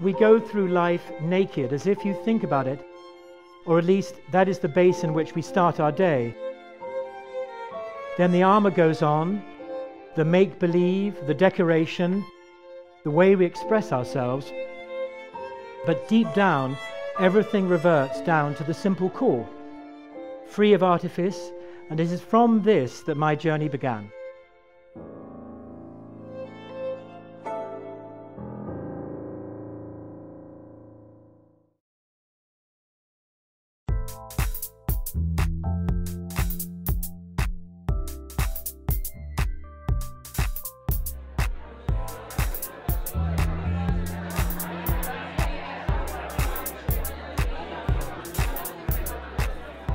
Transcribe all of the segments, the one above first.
we go through life naked, as if you think about it, or at least that is the base in which we start our day. Then the armor goes on, the make believe, the decoration, the way we express ourselves. But deep down, everything reverts down to the simple core, free of artifice, and it is from this that my journey began.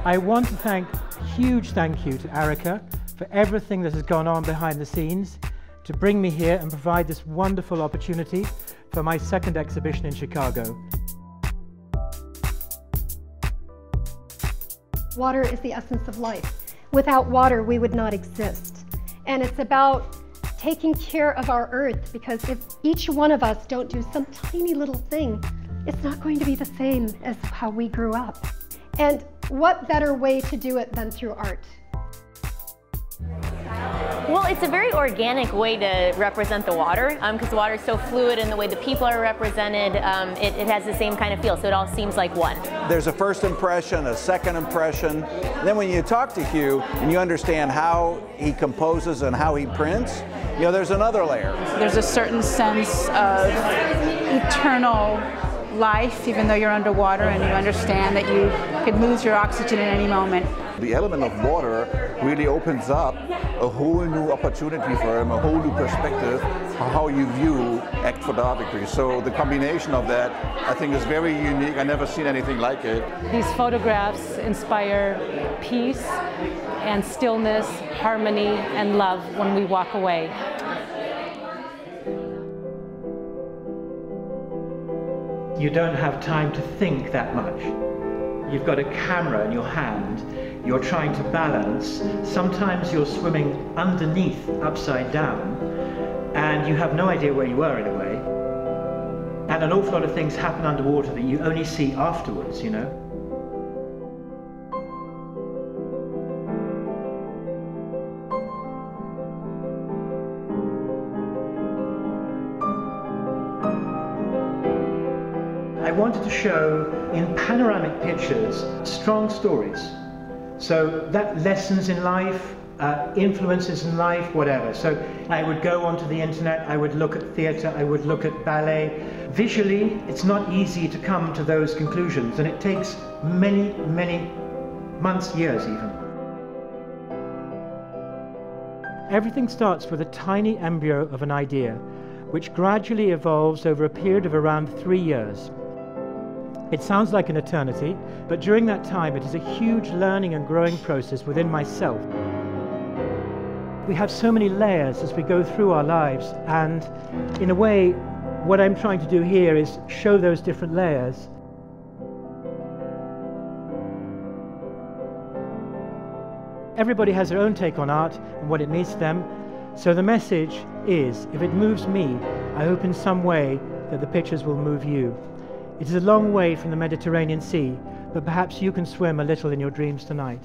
I want to thank, huge thank you to Arica for everything that has gone on behind the scenes to bring me here and provide this wonderful opportunity for my second exhibition in Chicago. Water is the essence of life. Without water, we would not exist. And it's about taking care of our earth because if each one of us don't do some tiny little thing, it's not going to be the same as how we grew up. And what better way to do it than through art? Well, it's a very organic way to represent the water because um, water is so fluid in the way the people are represented. Um, it, it, has the same kind of feel, so it all seems like one. There's a first impression, a second impression. Then when you talk to Hugh and you understand how he composes and how he prints, you know, there's another layer. There's a certain sense of eternal life even though you're underwater and you understand that you could lose your oxygen at any moment. The element of water really opens up a whole new opportunity for him, a whole new perspective on how you view act photography. So the combination of that I think is very unique. I've never seen anything like it. These photographs inspire peace and stillness, harmony and love when we walk away. You don't have time to think that much. You've got a camera in your hand, you're trying to balance, sometimes you're swimming underneath, upside down, and you have no idea where you are in a way. And an awful lot of things happen underwater that you only see afterwards, you know. Wanted to show in panoramic pictures strong stories. So that lessons in life, uh, influences in life, whatever. So I would go onto the internet, I would look at theatre, I would look at ballet. Visually, it's not easy to come to those conclusions, and it takes many, many months, years even. Everything starts with a tiny embryo of an idea, which gradually evolves over a period of around three years. It sounds like an eternity, but during that time it is a huge learning and growing process within myself. We have so many layers as we go through our lives, and in a way, what I'm trying to do here is show those different layers. Everybody has their own take on art and what it means to them, so the message is if it moves me, I hope in some way that the pictures will move you. It is a long way from the Mediterranean Sea, but perhaps you can swim a little in your dreams tonight.